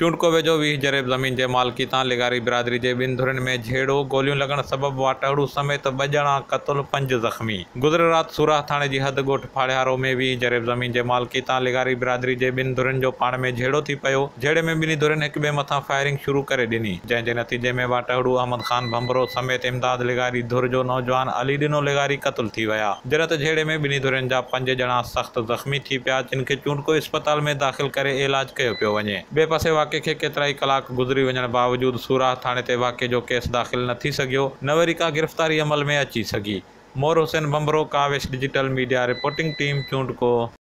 चूंडको वेझो वीह जरब ज़मीन जे मालिकी तां लिगारी बिरादरी जे ॿिनि धुरनि में जहिड़ो गोलियूं लॻण सबबु वाटहड़ू समेत ॿ ॼणा पंज ज़ख़्मी राति थाणे जी फाड़ियारो में वीह ज़मीन जे मालिकी तां लिगारी बिरादरी जे ॿिनि धुरनि जो पाण में थी पियो जहिड़े में धुरनि ॿिए मथां फायरिंग शुरू करे ॾिनी जंहिंजे नतीजे में वाटहड़ू अहमद ख़ान भंभरो समेत इमदाद लिगारी धुर जो नौजवान अली ॾिनो लिगारी कतुल थी विया जिनत जहिड़े में ॿिन्ही धुरनि जा पंज ॼणा सख़्तु ज़ख़्मी थी पिया जिन खे चूंडको इस्पताल में दाख़िल करे इलाजु कयो पियो वञे ॿिए पासे वाक़े के केतरा ही कलाक गुज़री वजन बावजूद सूरा थाने ते वाक़े जो केस दाख़िल न थी न वरी का गिरफ़्तारी अमल में अची सगी मोर Hussain बम्बरो कावेश digital media reporting team चूंडको